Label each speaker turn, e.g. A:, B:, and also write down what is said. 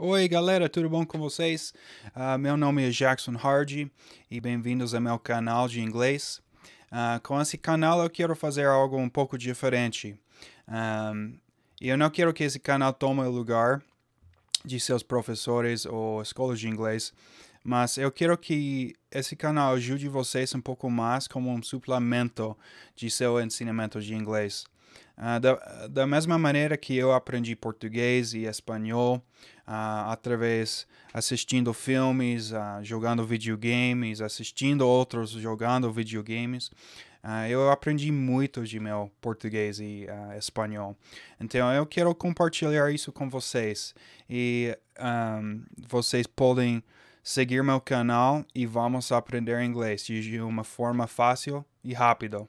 A: Oi, galera, tudo bom com vocês? Uh, meu nome é Jackson Hardy e bem-vindos ao meu canal de inglês. Uh, com esse canal eu quero fazer algo um pouco diferente. Um, eu não quero que esse canal tome o lugar de seus professores ou escolas de inglês, mas eu quero que esse canal ajude vocês um pouco mais como um suplemento de seu ensinamento de inglês. Uh, da, da mesma maneira que eu aprendi português e espanhol uh, através assistindo filmes, uh, jogando videogames, assistindo outros jogando videogames, eu aprendi muito de meu português e espanhol. Então eu quero compartilhar isso com vocês e um, vocês podem seguir meu canal e vamos aprender inglês de uma forma fácil e rápida.